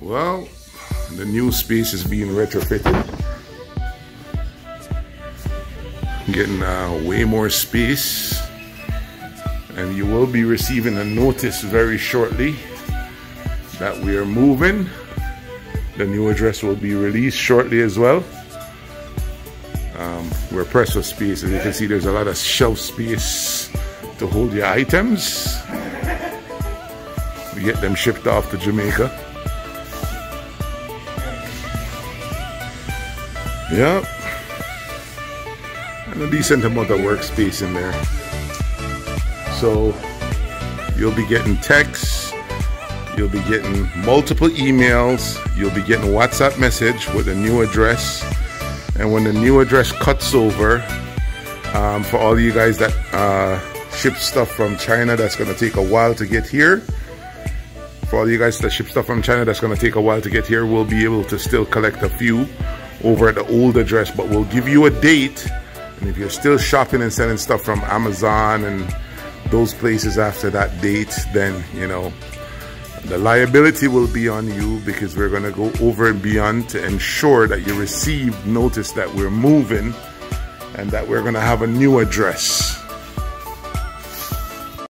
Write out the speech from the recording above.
Well, the new space is being retrofitted. Getting uh, way more space. And you will be receiving a notice very shortly that we are moving. The new address will be released shortly as well. Um, we're pressed for space. As you can see, there's a lot of shelf space to hold your items. We get them shipped off to Jamaica. Yep. And a decent amount of workspace in there. So you'll be getting texts, you'll be getting multiple emails, you'll be getting a WhatsApp message with a new address. And when the new address cuts over, um, for all you guys that uh, ship stuff from China that's going to take a while to get here, for all you guys that ship stuff from China that's going to take a while to get here, we'll be able to still collect a few over at the old address, but we'll give you a date. And if you're still shopping and selling stuff from Amazon and those places after that date, then, you know, the liability will be on you because we're going to go over and beyond to ensure that you receive notice that we're moving and that we're going to have a new address.